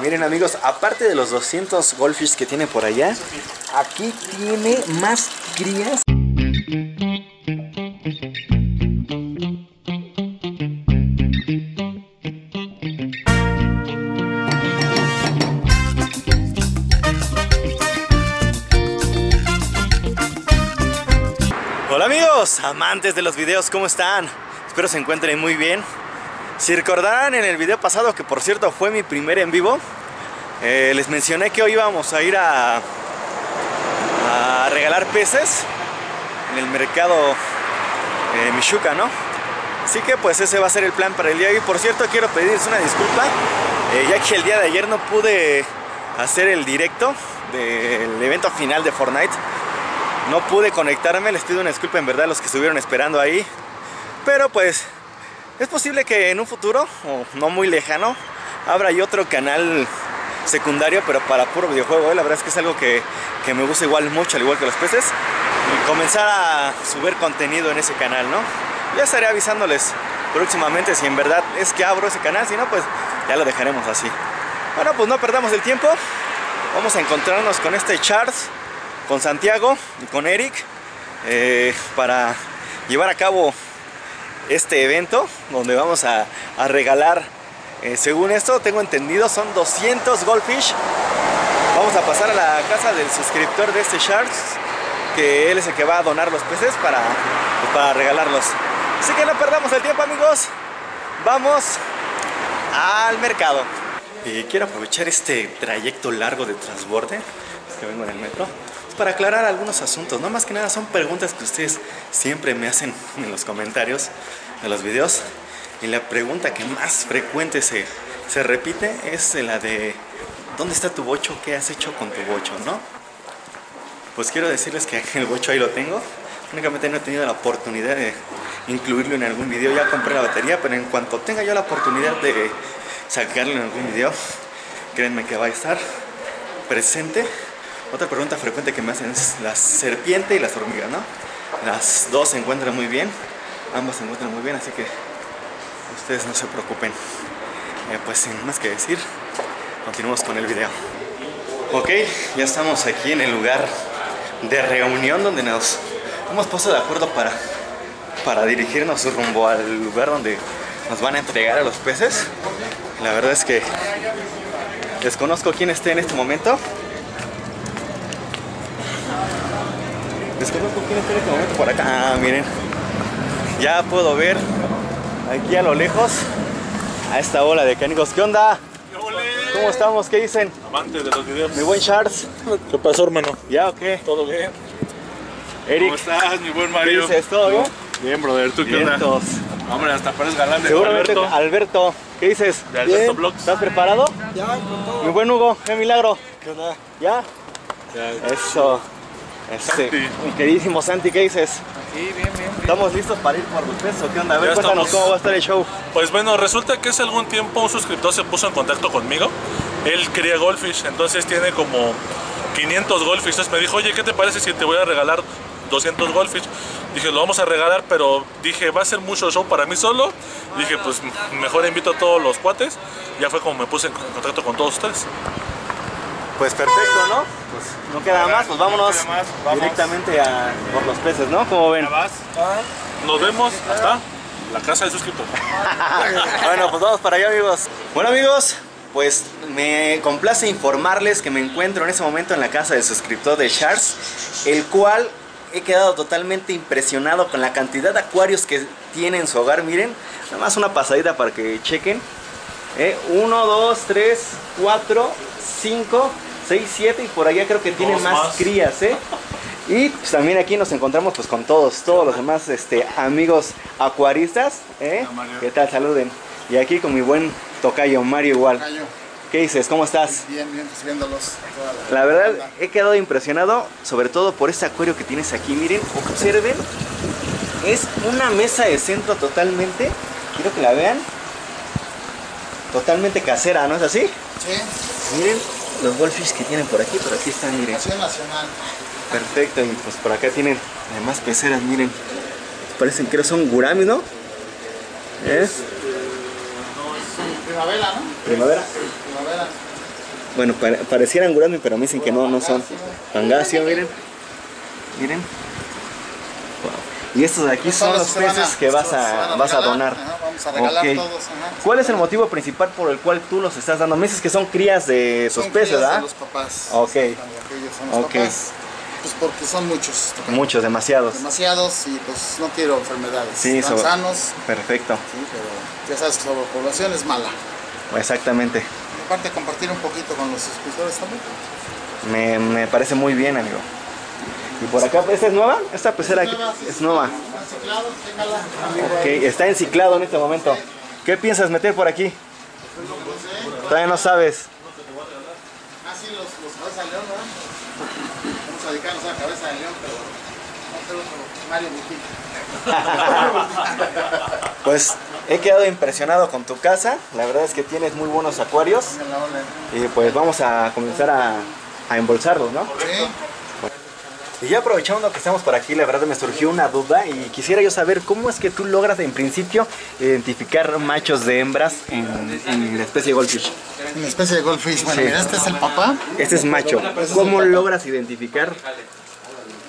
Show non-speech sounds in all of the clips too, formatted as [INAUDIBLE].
Miren amigos, aparte de los 200 goldfish que tiene por allá, aquí tiene más crías. Hola amigos, amantes de los videos, ¿cómo están? Espero se encuentren muy bien. Si recordarán en el video pasado, que por cierto fue mi primer en vivo, eh, les mencioné que hoy íbamos a ir a, a regalar peces en el mercado eh, Michuca, ¿no? Así que pues ese va a ser el plan para el día de hoy. Por cierto, quiero pedirles una disculpa, eh, ya que el día de ayer no pude hacer el directo del evento final de Fortnite. No pude conectarme, les pido una disculpa en verdad a los que estuvieron esperando ahí. Pero pues es posible que en un futuro, o no muy lejano, abra otro canal secundario, pero para puro videojuego. ¿eh? La verdad es que es algo que, me gusta igual mucho, al igual que los peces. Comenzar a subir contenido en ese canal, ¿no? Ya estaré avisándoles próximamente si en verdad es que abro ese canal, si no, pues ya lo dejaremos así. Bueno, pues no perdamos el tiempo. Vamos a encontrarnos con este Charles con Santiago y con Eric eh, para llevar a cabo este evento donde vamos a, a regalar eh, según esto tengo entendido son 200 goldfish. Vamos a pasar a la casa del suscriptor de este Sharks que él es el que va a donar los peces para, para regalarlos. Así que no perdamos el tiempo amigos. Vamos al mercado. Y quiero aprovechar este trayecto largo de transborde que vengo en el metro para aclarar algunos asuntos, no más que nada son preguntas que ustedes siempre me hacen [LAUGHS] en los comentarios de los videos y la pregunta que más frecuente se, se repite es la de ¿dónde está tu bocho? ¿Qué has hecho con tu bocho? ¿no? Pues quiero decirles que [LAUGHS] el bocho ahí lo tengo únicamente no he tenido la oportunidad de incluirlo en algún video ya compré la batería pero en cuanto tenga yo la oportunidad de sacarlo en algún video créanme que va a estar presente otra pregunta frecuente que me hacen es la serpiente y las hormigas, ¿no? Las dos se encuentran muy bien, ambas se encuentran muy bien, así que ustedes no se preocupen. Eh, pues sin más que decir, continuamos con el video. Ok, ya estamos aquí en el lugar de reunión donde nos hemos puesto de acuerdo para, para dirigirnos rumbo al lugar donde nos van a entregar a los peces. La verdad es que desconozco quién esté en este momento, Desconozco quién está en este momento por acá. Ah, miren. Ya puedo ver aquí a lo lejos a esta ola de canicos. ¿Qué onda? ¿Cómo estamos? ¿Qué dicen? Amantes de los videos. Mi buen Charles. ¿Qué pasó, hermano? ¿Ya o qué? ¿Todo bien? Eric. ¿Cómo estás, mi buen ¿Qué Mario? dices? ¿Todo bien? Bien, brother. ¿Tú qué onda? Hombre, hasta pareces galán de Seguramente Alberto. Alberto. ¿Qué dices? De Alberto Vlogs. ¿Estás preparado? Ya, con todo. Mi buen Hugo, qué milagro. ¿Qué onda? ¿Ya? Ya. Eso. Este, Santi. mi queridísimo Santi, ¿qué dices? Sí, bien, bien. bien. ¿Estamos listos para ir por los pesos? ¿Qué onda? A ver, Ya cuéntanos estamos. cómo va a estar el show. Pues bueno, resulta que hace algún tiempo un suscriptor se puso en contacto conmigo. Él quería goldfish, entonces tiene como 500 goldfish. Entonces me dijo, oye, ¿qué te parece si te voy a regalar 200 goldfish? Dije, lo vamos a regalar, pero dije, va a ser mucho show para mí solo. Dije, pues mejor invito a todos los cuates. Ya fue como me puse en contacto con todos ustedes. Pues perfecto, ¿no? Pues no queda más, pues vámonos queda más, vamos. directamente a por los peces, ¿no? Como ven. Nos vemos hasta la casa del suscriptor. [LAUGHS] bueno, pues vamos para allá, amigos. Bueno, amigos, pues me complace informarles que me encuentro en ese momento en la casa del suscriptor de Charles, el cual he quedado totalmente impresionado con la cantidad de acuarios que tiene en su hogar. Miren, nada más una pasadita para que chequen. Eh, uno, dos, tres, cuatro, cinco, seis, siete y por allá creo que tiene más, más. crías, ¿eh? [LAUGHS] Y pues, también aquí nos encontramos pues con todos, todos los demás este, amigos acuaristas, ¿eh? Hola. ¿Qué tal? Saluden. Y aquí con mi buen tocayo Mario igual. ¿Qué dices? ¿Cómo estás? Bien, bien, pues viéndolos. toda La verdad he quedado impresionado, sobre todo por este acuario que tienes aquí. Miren, observen, es una mesa de centro totalmente. Quiero que la vean. Totalmente casera, ¿no es así? Sí, Miren los goldfish que tienen por aquí, por aquí están, miren. Nacional. Perfecto, y pues por acá tienen además peceras, miren. Parecen que son guramis, ¿no? ¿Eh? Primavera, ¿no? Primavera. Primavera. Bueno, pare- parecieran gurami, pero me dicen que no, no son. Pangasio, miren. Miren. Y estos de aquí son Son los van a- peces que vas a, a vas a donar. ajá, vamos a regalar Ok. todos, ajá. ¿Cuál es el motivo principal por el cual tú los estás dando? Me dices que son crías de Son peces, crías ¿verdad? de los papás. Ok. Aquellos son los Ok. papás. Pues porque son muchos. Muchos, demasiados. Demasiados y pues no quiero enfermedades. Sí, Están sobre- sanos, Perfecto, sí, pero ya sabes que la sobrepoblación es mala. exactamente. Y aparte compartir un poquito con los suscriptores también. Me, me parece muy bien, amigo. Y por acá, ¿esta es nueva? Esta pecera aquí es nueva. Reciclados, téngala. Ok, está enciclado en este momento. ¿Qué piensas meter por aquí? Todavía no sabes. Ah, sí, los, los cabeza de león, ¿verdad? Vamos a dedicarnos a la cabeza de león, pero Mario Mujica. [LAUGHS] Pues he quedado impresionado con tu casa. La verdad es que tienes muy buenos acuarios. Y pues vamos a comenzar a, a embolsarlos, ¿no? Sí. Y ya aprovechando que estamos por aquí, la verdad me surgió una duda y quisiera yo saber cómo es que tú logras en principio identificar machos de hembras en, en la especie Goldfish. Una especie de goldfish. Bueno, Sí. mira, este es el papá. Este es macho. ¿Cómo logras identificar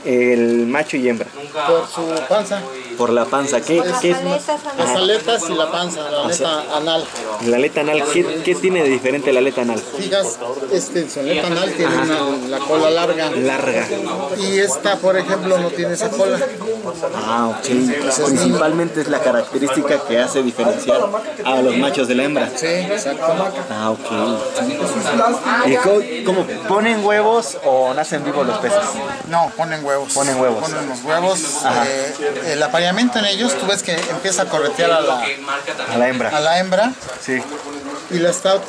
el macho y hembra? Por su panza. Por la panza. ¿Qué, qué es más? Las aletas y la panza, la aleta anal. La aleta anal. ¿Qué, qué tiene de diferente la aleta anal? Fijas, este, su aleta anal tiene una- la cola larga. Larga. Y esta, por ejemplo, no tiene esa cola. Ah, ok. Principalmente es la característica que hace diferenciar a los machos de la hembra. Sí, exacto. Ah, ok. ¿Y cómo, cómo ponen huevos o nacen vivos los peces? No, ponen huevos. Ponen huevos. Ponen los huevos. Ajá. eh, el apareamiento en ellos, tú ves que empieza a corretear a la, A la a hembra. la hembra Sí. Y la está eh,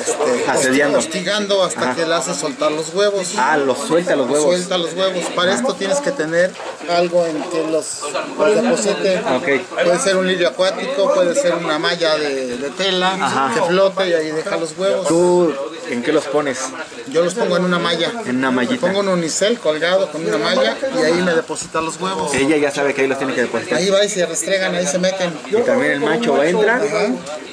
este, Asediando. hostigando hasta que le hace soltar los huevos. Ah, los suelta los huevos. Suelta los huevos. Para esto tienes que tener algo en que los, los deposite. Ok. Puede ser un lirio acuático, puede ser una malla de, de tela Ajá. que flote y ahí deja los huevos. ¿Tú en qué los pones? Yo los pongo en una malla. En una mallita. Pongo un unicel colgado con una malla y ahí me deposita los huevos. Ella ya sabe que ahí los tiene que depositar. Ahí va y se restregan, ahí se meten. Y también el macho entra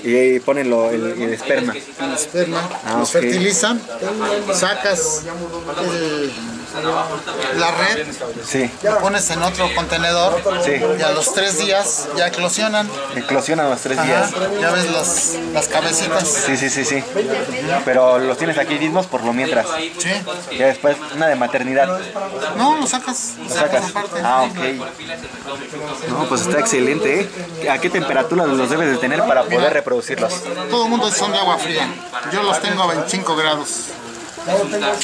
y ahí pone lo- el, el esperma. El esperma, Ah, los fertilizan, sacas el- la red, Sí. pones en otro contenedor Sí. y a los tres días ya eclosionan. Eclosionan los tres Ajá, días. ya ves los, las cabecitas. Sí, sí, sí, sí. Pero los tienes aquí mismos por lo mientras. Sí. Ya después, una de maternidad. No, lo sacas. Lo ¿Lo sacas. Ah, ok. No, pues está excelente, ¿eh? ¿A qué temperatura los debes de tener para poder reproducirlos? Todo el mundo son de agua fría. Yo los tengo a 25 grados.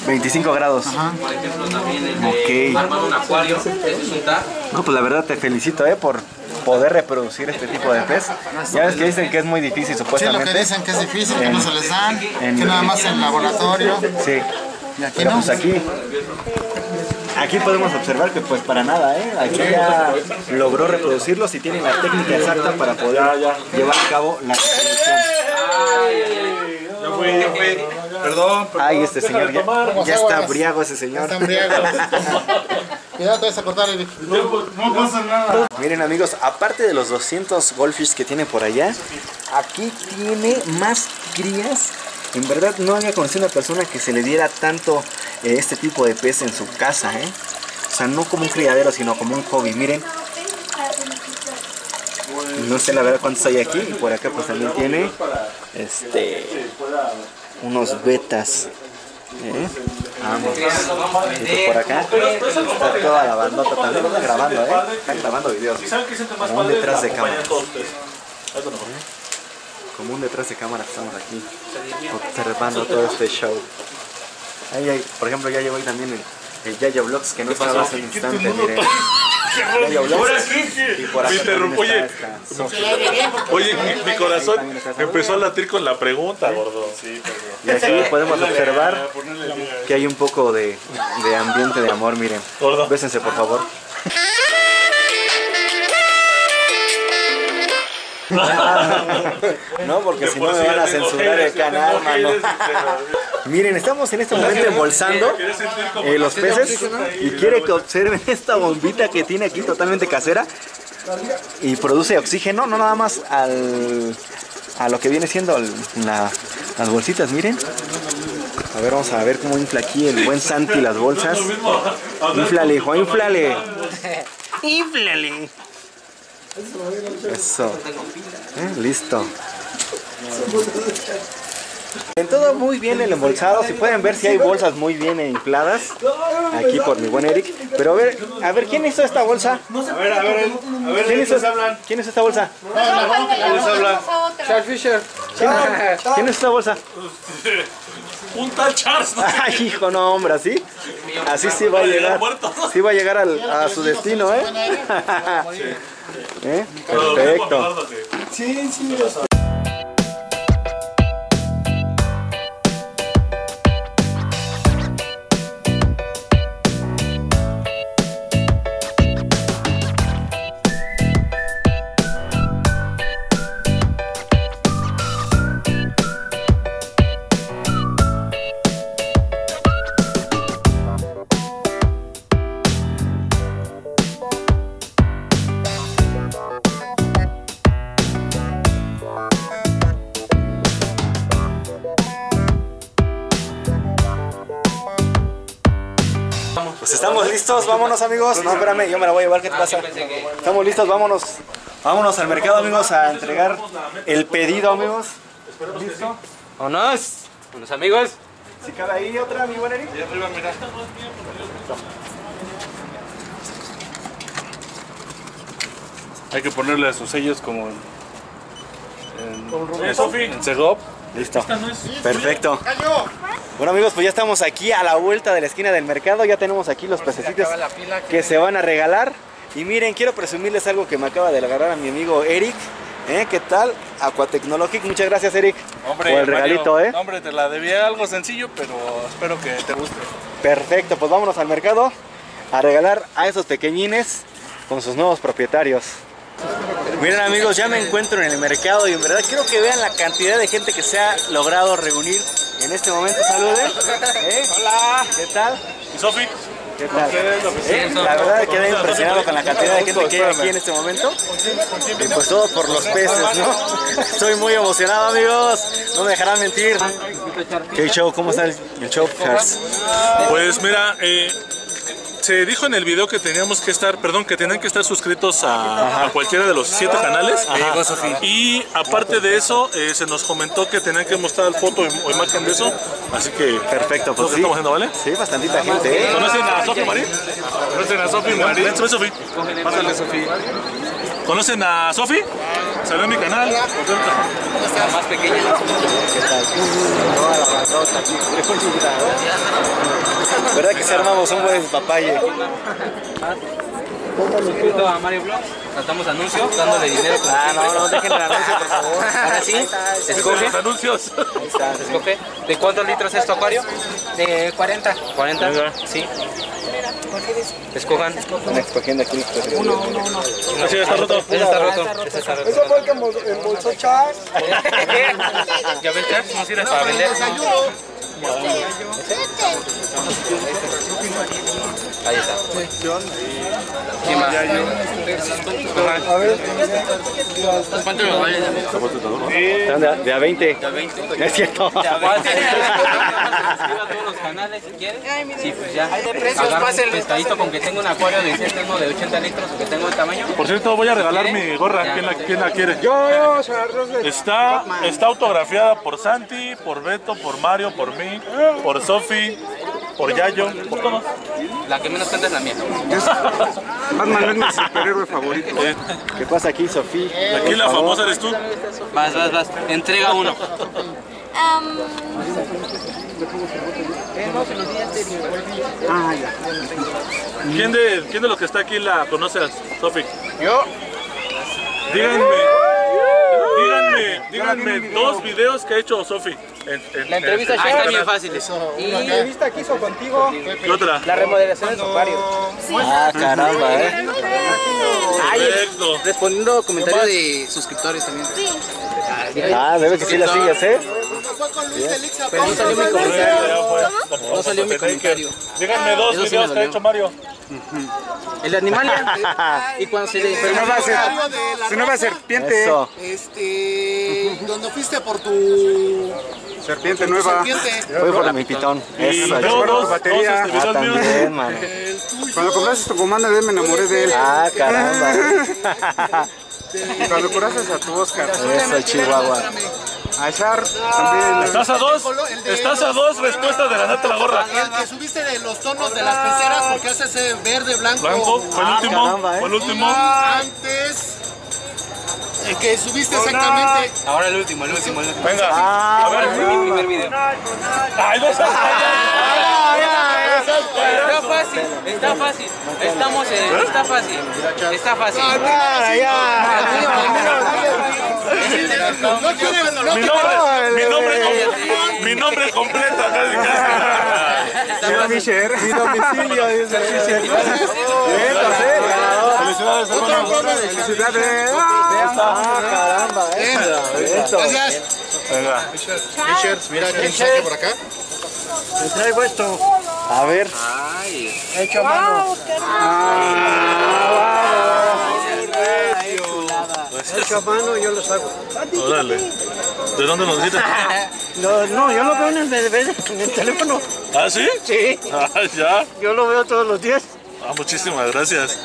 25 grados. Ok. No, pues la verdad te felicito, ¿eh? Por poder reproducir este tipo de pez. Ya ves que dicen que es muy difícil, Sí, lo que supuestamente. dicen que es difícil, que no se les dan, en- que nada más en laboratorio. Sí. Y aquí Pero no. pues aquí, aquí podemos observar que pues para nada, ¿eh? Aquí ya logró reproducirlos y tiene la técnica exacta para poder llevar a cabo la reproducción. Ya ya. Perdón, perdón. Ay, este señor ya, ya está briago ese señor. [LAUGHS] Cuidado, te vas a cortar el... No pasa nada. Miren amigos, aparte de los 200 goldfish que tiene por allá, aquí tiene más crías. En verdad no había conocido una persona que se le diera tanto eh, este tipo de pez en su casa, ¿eh? O sea, no como un criadero, sino como un hobby. Miren, no sé la verdad cuántos hay aquí. Y por acá pues también tiene este unos betas. ¿eh? Vamos. Y pues por acá está toda la bandota también. Están grabando, ¿eh? Están grabando videos. ¿Saben qué siente más Como un detrás de cámara. Como un detrás de cámara estamos aquí observando todo este show. Ahí, hay- por ejemplo, ya llegó ahí también el, el Yaya Vlogs que no estaba hace un instante, miren. Por acá Me interrumpo, también oye. mi, mi corazón empezó a latir con la pregunta, gordo. Y aquí podemos observar que hay un poco de, de ambiente de amor, miren. Gordo. Bésense, por favor. [LAUGHS] No, porque si no me van a censurar el canal, mano. Miren, estamos en este momento embolsando eh, los peces y quiere que observen [LAUGHS] esta bombita que tiene aquí totalmente casera y produce oxígeno, no nada más al, a lo que viene siendo la- las bolsitas, miren. A ver, vamos a ver cómo infla aquí el buen Santi las bolsas. Inflale, hijo, inflale. [LAUGHS] Inflale. Eso. Eh, Listo. En todo muy bien el embolsado, si pueden ver si hay bolsas muy bien infladas aquí por mi buen Eric. Pero a ver, a ver, ¿quién hizo esta bolsa? A ver, a ver, a ver, ¿Quién hizo, ¿quién hizo esta bolsa? Charles Fisher. ¿Quién, hizo esta bolsa? Un tal Charles. Ay, hijo, no, hombre, así. Así sí va a llegar. Sí va a llegar al- a su destino, ¿eh? ¿Eh? Perfecto. Sí, sí. Vámonos amigos. No, espérame, yo me la voy a llevar, ¿qué te pasa? Estamos listos, vámonos. Vámonos al mercado, amigos, a entregar el pedido, amigos. ¿Listo? Vámonos. Unos amigos. Si cabe ahí otra, mi buen Eric. Hay que ponerle sus sellos como en, en, en, Sofi, en Segop. Listo. Perfecto. Bueno amigos, pues ya estamos aquí a la vuelta de la esquina del mercado. Ya tenemos aquí los pececitos que se van a regalar. Y miren, quiero presumirles algo que me acaba de agarrar a mi amigo Eric. ¿Eh? ¿Qué tal? Aquatecnologic. Muchas gracias Eric por el regalito, ¿eh? Hombre, te la debía algo sencillo, pero espero que te guste. Perfecto, pues vámonos al mercado a regalar a esos pequeñines con sus nuevos propietarios. Miren amigos, ya me encuentro en el mercado y en verdad quiero que vean la cantidad de gente que se ha logrado reunir en este momento. Saluden. ¿Eh? Hola. ¿Qué tal? ¿Y Sofi? ¿Qué tal? Eh, La verdad quedé impresionado con la cantidad de gente que hay aquí en este momento. Y pues todo por los peces, ¿no? [LAUGHS] Estoy muy emocionado amigos. No me dejarán mentir. ¿Qué show? ¿Cómo está el, show? Charles? Pues mira, eh, se dijo en el video que teníamos que estar, perdón, que tenían que estar suscritos a, a cualquiera de los siete canales. Y aparte de eso, eh, se nos comentó que tenían que mostrar foto o imagen de eso. Así que Perfecto, lo pues que sí. estamos haciendo, ¿vale? Sí, bastantita gente, ¿eh? ¿Conocen a Sofi Marín? ¿Conocen a Sofi Marín? Sofi. Pásale, Sofi. ¿Conocen a Sofi? Salió en mi canal. La más pequeña. Bandota aquí, ¿Verdad que se armamos un buen papaye? Suscrito a Mario Vlogs. Tratamos anuncios, dándole dinero. Ah, no, no, dejen el anuncio, por favor. [LAUGHS] Ahora sí, escoge. Los anuncios. Escoge. ¿De cuántos litros es tu acuario? De 40. 40. Venga. Sí. Escojan. Están escogiendo aquí. Uno, uno, uno. Así está roto. Ese está roto. Ese está roto. Eso fue el que embolsó Charles. ¿Ya ven, Charles? ¿No sirve para vender? って。Ahí está. ¿Quién más? A ver. ¿Cuánto vale? De, a- de a 20. No es cierto. Suscriba a todos los canales si quieres. Sí, pues ya. de precios, Agarra un pásenle, pescadito con que tenga un acuario decente, uno de 80 litros, que tenga el tamaño. Por cierto, voy a regalar mi gorra. ¿Quién la, quién la quiere? Yo, yo, señor. Está, está autografiada por Santi, por Beto, por Mario, por mí, por Sofi, por Yayo, por todos. La que menos cuenta es la mía. Batman es mi superhéroe favorito. ¿Qué pasa aquí, Sofía? Aquí la famosa eres tú. Vas, vas, vas. Entrega uno. ¿Quién de, ¿Quién de los que está aquí la conoce Sofi? Yo. Díganme, díganme, díganme dos videos que ha hecho Sofi. En, en- La entrevista en- ya en está bien fácil. Y la entrevista que hizo contigo. ¿Qué otra? La remodelación de su acuario. Ah, caramba, ¿eh? Respondiendo comentarios de suscriptores también. Ah, debe que sí la sigues, ¿eh? Pero no salió mi comentario. No salió mi comentario. Díganme dos Eso sí videos que ha hecho Mario. El de Animalia. [LAUGHS] y cuando se le su nueva serpiente. Eso. Este, donde fuiste por tu Serpiente nueva. Serpiente. Voy por mi pitón. Y Eso, yo yo- dos, dos batería. este, Ah, también, mano. Cuando compraste tu comando de él, me enamoré de él. Ah, caramba. Y cuando curaste a tu Oscar. Eso, Chihuahua. A Char también. Estás a dos, estás a dos respuestas de ganarte la gorra. El que subiste de los tonos de las peceras porque hace ese verde, blanco. Blanco, fue el Ah, último, caramba, ¿eh? fue el último. Antes. El que subiste exactamente. Ahora el último, el último, el último. Venga, Ah, a ver. Mi primer video. Ay, no seas Está fácil, está fácil. Estamos en. Está fácil. Está fácil. Ah, ya. No quiere, no Mi nombre, mi nombre, com- mi nombre completo. [LAUGHS] Mi domicilio, dice. Felicidades, hermano. Felicidades. Ah, caramba, eh. Eso. Gracias. Venga. T-shirts, mira quién saque por acá. traigo esto. A ver. Hecho a mano. Hecho a mano, yo los hago. Órale. ¿De dónde nos dices? [LAUGHS] No, no, yo lo veo en el, en el teléfono. ¿Ah, sí? Sí, [LAUGHS] Ah, ya. yo lo veo todos los días. Ah, muchísimas gracias.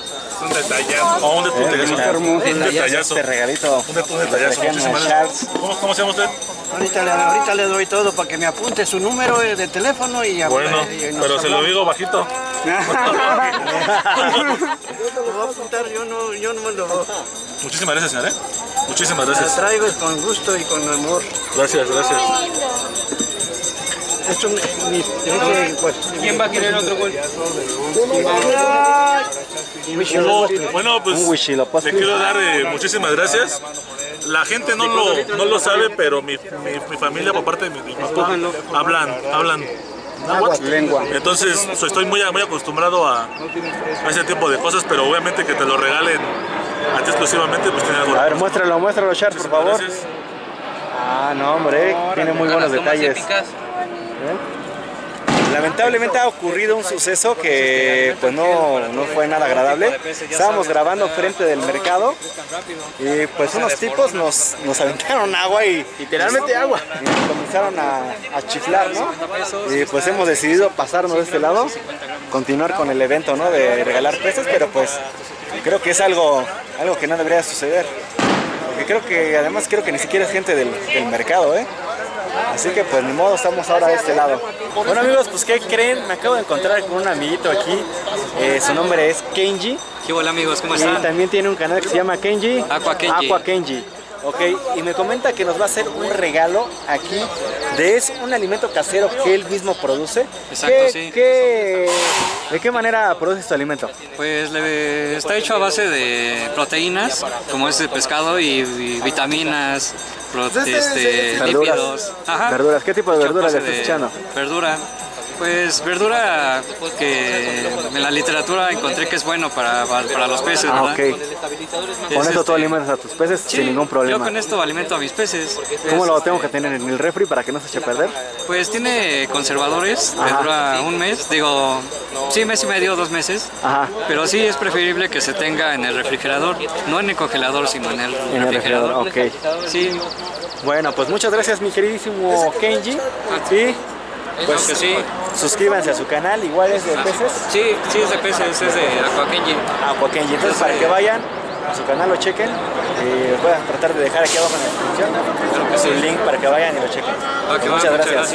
Un detallazo. Oh, un detallazo. hermoso. Un detallazo. Este regalito. Un detallazo. ¿Cómo, ¿Cómo se llama usted? Ahorita le, ahorita le doy todo para que me apunte su número eh, de teléfono y ya. Bueno, y pero se lo digo bajito. Lo voy a apuntar, yo no, yo no me lo Muchísimas gracias, señor. ¿eh? Muchísimas lo gracias. traigo con gusto y con amor. Gracias, gracias. Es un, mi, ese, pues, ¿Quién va a querer otro gol? Bueno, pues le quiero dar eh, muchísimas gracias. La gente no lo, no lo sabe, pero mi, mi, mi familia por parte de mi, mi papá hablan, hablan náhuatl. Lengua. Entonces so- estoy muy, muy acostumbrado a, a ese tipo de cosas, pero obviamente que te lo regalen a ti exclusivamente, pues tiene algo. A ver, muéstralo, muéstralo, Charles, por favor. Gracias. Ah, no, hombre, tiene muy buenos detalles. épicas. Lamentablemente ha ocurrido un suceso que pues no, no fue nada agradable. Estábamos grabando frente del mercado y pues unos tipos nos, nos aventaron agua y literalmente agua y nos comenzaron a, a chiflar, ¿no? Y pues hemos decidido pasarnos de este lado, continuar con el evento, ¿no? De regalar peces, pero pues creo que es algo, algo que no debería suceder. Porque creo que además creo que ni siquiera es gente del, del mercado, ¿eh? Así que pues ni modo, estamos ahora de este lado. Bueno amigos, pues ¿qué creen? Me acabo de encontrar con un amiguito aquí. Eh, su nombre es Kenji. ¿Qué hola amigos? ¿Cómo Y están? también tiene un canal que se llama Kenji. Aqua Kenji. Aqua Kenji. Ok, y me comenta que nos va a hacer un regalo aquí de es un alimento casero que él mismo produce. Exacto, ¿Qué- sí. qué- ¿De qué manera produces tu alimento? Pues le- está hecho a base de proteínas, como es de pescado, y, y vitaminas, pro- este, Verduras. lípidos. Ajá. Verduras, ¿qué tipo de verduras le estás echando? Verdura. Pues verdura que en la literatura encontré que es bueno para, para los peces, Ah, ¿verdad? ok. Es Con eso tú este- alimentas a tus peces Sí, sin ningún Yo problema. con esto alimento a mis peces. ¿Cómo lo este, tengo que tener en el refri para que no se eche a perder? Pues tiene conservadores, que dura un mes, digo, sí, mes y medio, dos meses. Ajá. Pero sí es preferible que se tenga en el refrigerador, no en el congelador, sino en el En el refrigerador. refrigerador, ok. Sí, Bueno, pues muchas gracias mi queridísimo Kenji. Y pues que sí. Suscríbanse a su canal, igual es de peces. Sí, sí es de peces, es de Aquakenji. Aqua Kenji. Entonces para que vayan a su canal, lo chequen. Y voy a tratar de dejar aquí abajo en la descripción su link para que vayan y lo chequen. Va, muchas muchas gracias.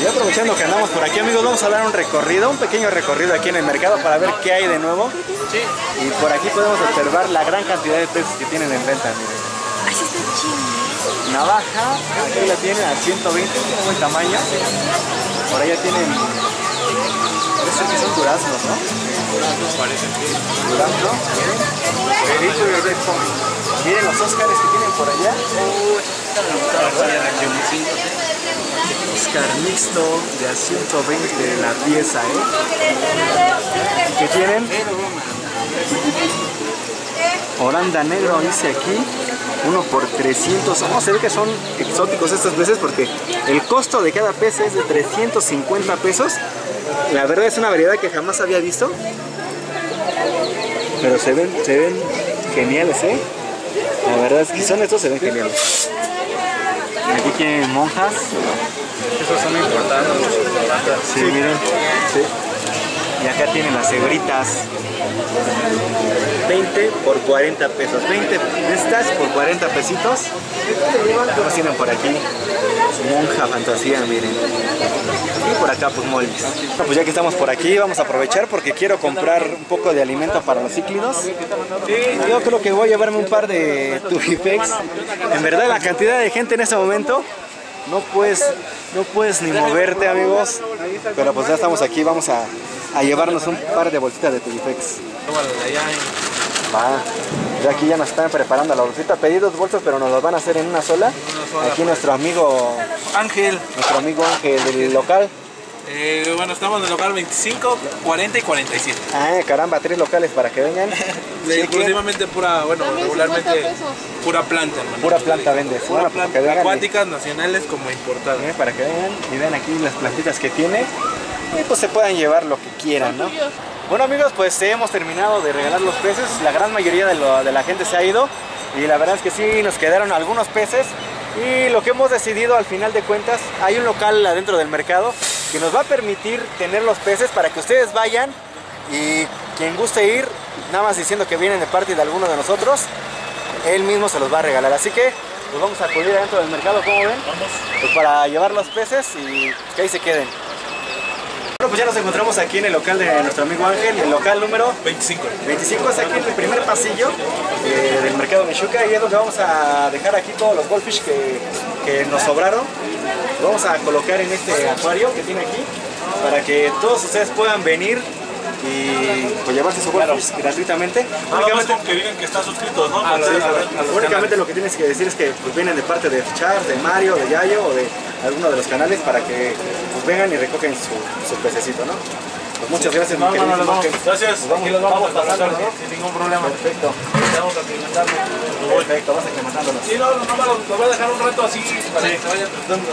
Y aprovechando que andamos por aquí amigos, vamos a dar un recorrido, un pequeño recorrido aquí en el mercado para ver qué hay de nuevo. Y por aquí podemos observar la gran cantidad de peces que tienen en venta, miren. Navaja, aquí la tienen a 120, tiene buen tamaño. Por allá tienen, parece que son duraznos, ¿no? Duraznos parece. Durazno, miren. Perito y Red. Miren los Óscares que tienen por allá. Oscar mixto de a 120 la pieza, ¿eh? Que tienen Oranda negro dice aquí, uno por 300. Oh, se ve que son exóticos estos peces porque el costo de cada pez es de 350 pesos. La verdad es una variedad que jamás había visto. Pero se ven, se ven geniales, ¿eh? La verdad es que son estos, se ven geniales. Aquí tienen monjas. Esos son importados. Sí, miren. Sí. Y acá tienen las cebritas. 20 por 40 pesos. 20 de estas por 40 pesitos. ¿Cómo tienen por aquí? Monja fantasía, miren. Y por acá pues moldes. Pues ya que estamos por aquí vamos a aprovechar porque quiero comprar un poco de alimento para los cíclidos. Yo creo que voy a llevarme un par de Tubifex. En verdad la cantidad de gente en este momento no puedes, no puedes ni moverte amigos. Pero pues ya estamos aquí, vamos a, a llevarnos un par de bolsitas de Tubifex. Va. Ya aquí ya nos están preparando la bolsita. Pedí dos bolsas, pero nos las van a hacer en una sola. Aquí nuestro amigo, Ángel, nuestro amigo Ángel del local. eh, bueno, estamos en el local 25, 40 y 47. Ah, caramba, tres locales para que vengan. [LAUGHS] Exclusivamente pura, bueno, regularmente pura planta, hermano. Pura planta vendes. Pura Bueno, para planta, que vengan y- acuáticas nacionales como importadas. eh, para que vengan y vean aquí las plantitas que tiene. Y pues se puedan llevar lo que quieran, ¿no? Bueno amigos, pues hemos terminado de regalar los peces. La gran mayoría de, lo- de la gente se ha ido. Y la verdad es que sí, nos quedaron algunos peces. Y lo que hemos decidido al final de cuentas, hay un local adentro del mercado que nos va a permitir tener los peces para que ustedes vayan y quien guste ir, nada más diciendo que vienen de parte de alguno de nosotros, él mismo se los va a regalar. Así que pues vamos a acudir adentro del mercado, como ven, pues para llevar los peces y que ahí se queden. Bueno, pues ya nos encontramos aquí en el local de nuestro amigo Ángel, el local número 25. 25 es aquí en el primer pasillo eh, del mercado Michuca y es donde vamos a dejar aquí todos los goldfish que, que nos sobraron. Los vamos a colocar en este acuario que tiene aquí para que todos ustedes puedan venir y pues, llevarse su goldfish gratuitamente. Únicamente, que digan que están suscritos, ¿no? Ah, a a únicamente lo que tienes que decir es que pues, vienen de parte de Char, de Mario, de Yayo o de alguno de los canales para que pues, vengan y recogen su, su pececito, ¿no? Pues muchas gracias, mi No, no, no, no. Gracias. Nos vamos, Aquí los vamos, vamos a pasar pasando, ¿no? sin ningún problema. Perfecto. Vamos a presentarlo. Perfecto, vas aclimatándonos. Sí, no, no, lo, lo voy a dejar un rato así para que se vayan tratando.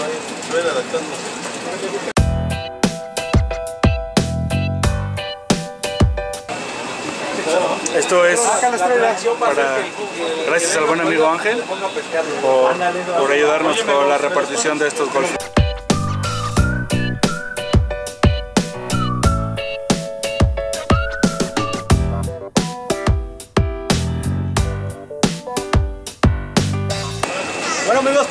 Se vayan adaptando. Esto es para, gracias al buen amigo Ángel por, por ayudarnos con la repartición de estos golfes.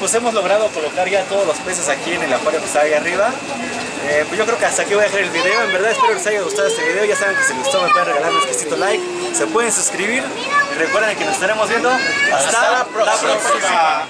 Pues hemos logrado colocar ya todos los peces aquí en el acuario que está ahí arriba. Eh, pues yo creo que hasta aquí voy a dejar el video. En verdad espero que les haya gustado este video. Ya saben que si les gustó me pueden regalar un exquisito like. Se pueden suscribir. Y recuerden que nos estaremos viendo. Hasta, la próxima.